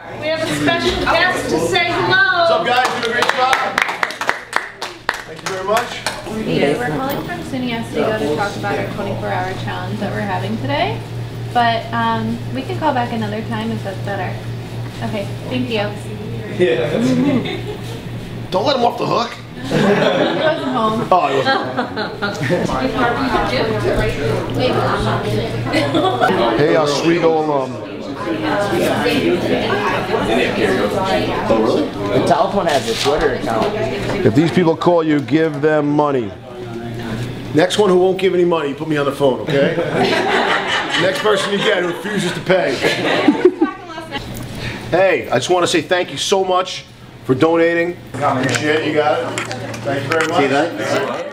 We have a special guest to say hello. What's up, guys? You doing a great job. Thank you very much. Yeah, we're calling from SUNY Oswego to talk about our 24-hour challenge that we're having today. But um, we can call back another time if that's better. Okay, thank you. Yeah. Don't let him off the hook. He wasn't home. Oh, I wasn't. home. Hey, Oswego alum. The top one has a Twitter account. If these people call you, give them money. Next one who won't give any money, put me on the phone, okay? Next person you get who refuses to pay. Hey, I just want to say thank you so much for donating. Appreciate it, you got it. Thank you very much. See that?